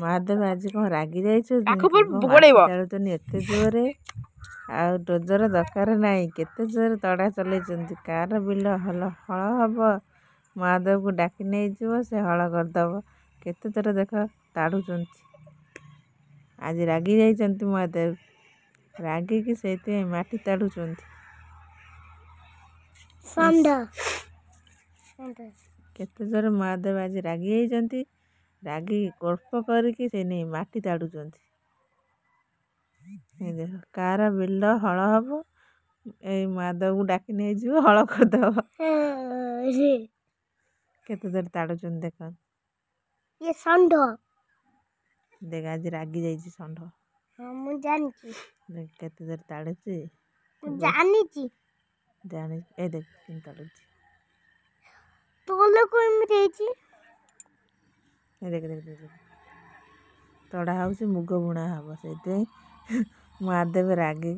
ମହାଦେବ ଆଜି କ'ଣ ରାଗି ଯାଇଛୁ ଖେଳୁଛନ୍ତି ଏତେ ଜୋରରେ ଆଉ ଡୋଜର ଦରକାର ନାହିଁ କେତେ ଜୋରରେ ତଡ଼ା ଚଲେଇଛନ୍ତି କାହାର ବିଲ ହଳ ହଳ ହବ ମହାଦେବକୁ ଡାକି ନେଇଯିବ ସେ ହଳ କରିଦେବ କେତେ ଥର ଦେଖ ତାଡ଼ୁଛନ୍ତି ଆଜି ରାଗି ଯାଇଛନ୍ତି ମହାଦେବ ରାଗିକି ସେଇଥିପାଇଁ ମାଟି ତାଡ଼ୁଛନ୍ତି କେତେ ଜୋର ମହାଦେବ ଆଜି ରାଗି ଯାଇଛନ୍ତି ରାଗି ଗଳ୍ପ କରିକି ସେ ନେଇ ମାଟି ତାଡ଼ୁଛନ୍ତି ଦେଖ କାହାର ବିଲ ହଳ ହବ ଏଇ ମାଧବକୁ ଡାକି ନେଇଯିବ ହଳ କରିଦେବ କେତେ ଦୂର ତାଡ଼ୁଛନ୍ତି ଦେଖ ଇଏ ଷଣ୍ଢ ଦେଖ ଆଜି ରାଗି ଯାଇଛି ଷଣ୍ଢ ହଁ ମୁଁ ଜାଣିଛି ଦେଖ କେତେ ଦୂର ତାଡ଼ୁଛି ମୁଁ ଜାଣିଛି ଜାଣିଛି ଏ ଦେଖ କେମିତି ତାଡ଼ୁଛି ତୋ ଲୋକ ଏମିତି ହେଇଛି देख देख देख तड़ा हूँ मुग बुणा हाब से मुदेव रागे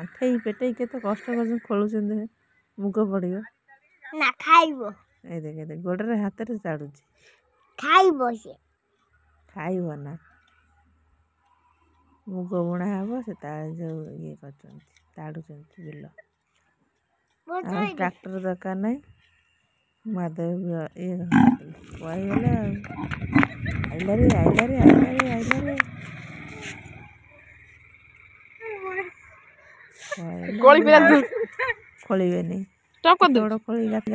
आठे पेटे के कष्ट खोलुच मुग पड़ो ना खाइब ए देख देख गोड़े हाथ से चाड़ू खाइब खाइब ना मुग बुणा हाब से जो ये करता ट्राक्टर दरकार नहीं ಮದುವೆ ಈಗ ಒಳ್ಳೆ ಅಲ್ಲರಿ ಅಲ್ಲರಿ ಅಲ್ಲರಿ ಅಲ್ಲರಿ ಕೋಳಿ ಬೇನೆ ಕೋಳಿ ಬೇನೆ ಟೊಕೊದ್ದು ನೋಡೋ ಕೋಳಿ